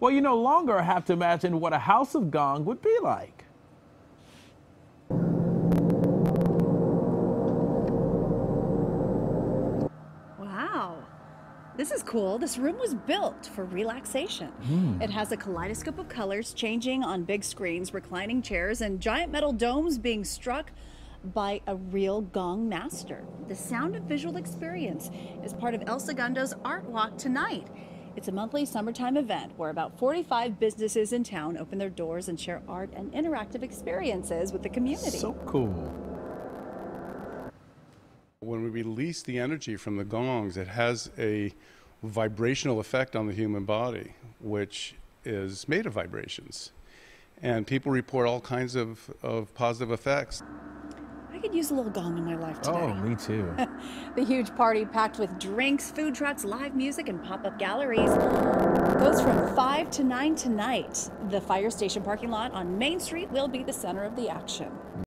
Well, you no longer have to imagine what a house of gong would be like. Wow. This is cool. This room was built for relaxation. Hmm. It has a kaleidoscope of colors changing on big screens, reclining chairs, and giant metal domes being struck by a real gong master. The Sound of Visual Experience is part of El Segundo's Art Walk tonight. It's a monthly summertime event where about 45 businesses in town open their doors and share art and interactive experiences with the community. So cool. When we release the energy from the gongs, it has a vibrational effect on the human body, which is made of vibrations. And people report all kinds of, of positive effects. I could use a little gong in my life oh, today. Oh, me too. The huge party packed with drinks, food trucks, live music, and pop up galleries goes from 5 to 9 tonight. The fire station parking lot on Main Street will be the center of the action.